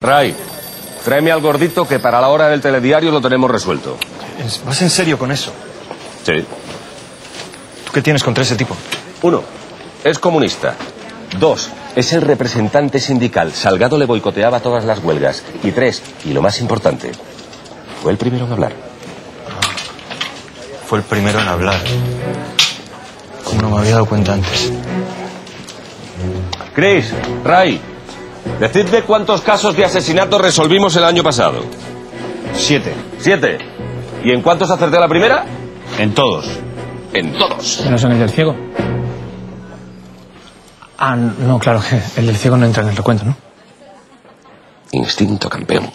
Ray, tráeme al gordito que para la hora del telediario lo tenemos resuelto. Es- ¿Vas en serio con eso? Sí. ¿Tú qué tienes contra ese tipo? Uno, es comunista. Dos, es el representante sindical. Salgado le boicoteaba todas las huelgas. Y tres, y lo más importante, fue el primero en hablar. Fue el primero en hablar. Como no me había dado cuenta antes. Chris, Ray, decidme cuántos casos de asesinato resolvimos el año pasado. Siete. Siete. ¿Y en cuántos acerté la primera? En todos. En todos. ¿No son el del ciego? Ah, no, claro, que el del ciego no entra en el recuento, ¿no? Instinto, campeón.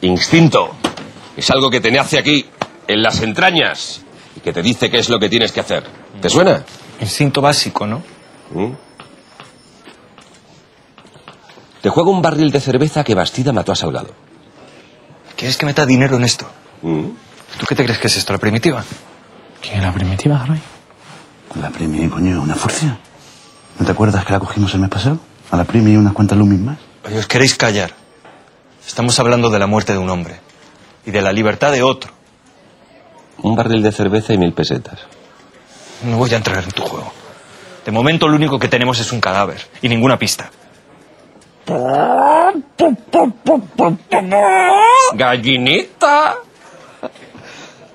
Instinto. Es algo que te nace aquí, en las entrañas, y que te dice qué es lo que tienes que hacer. ¿Te suena? Instinto básico, ¿no? ¿Mm? Te juego un barril de cerveza que Bastida mató a Salgado. ¿Quieres que meta dinero en esto? ¿Mm? ¿Tú qué te crees que es esto, la primitiva? ¿Qué, la primitiva, Ray? La Primi, coño, una furcia. ¿No te acuerdas que la cogimos el mes pasado? A la Primi y unas cuantas lumis más. Oye, os queréis callar. Estamos hablando de la muerte de un hombre. Y de la libertad de otro. Un barril de cerveza y mil pesetas. No voy a entrar en tu juego. De momento lo único que tenemos es un cadáver. Y ninguna pista. ¡Gallinita!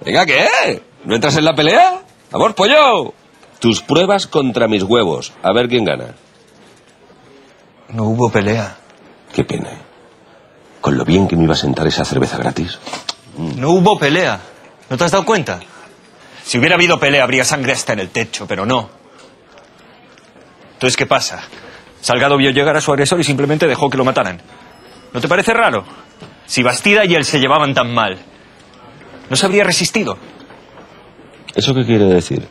Venga, ¿qué? ¿No entras en la pelea? ¡Vamos, pollo! Tus pruebas contra mis huevos. A ver quién gana. No hubo pelea. Qué pena. ¿eh? Con lo bien que me iba a sentar esa cerveza gratis. No hubo pelea. ¿No te has dado cuenta? Si hubiera habido pelea, habría sangre hasta en el techo, pero no. Entonces, ¿qué pasa? Salgado vio llegar a su agresor y simplemente dejó que lo mataran. ¿No te parece raro? Si Bastida y él se llevaban tan mal, ¿no se habría resistido? ¿Eso qué quiere decir?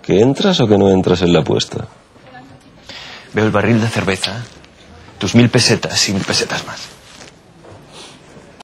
¿Que entras o que no entras en la apuesta? Veo el barril de cerveza, tus mil pesetas y mil pesetas más.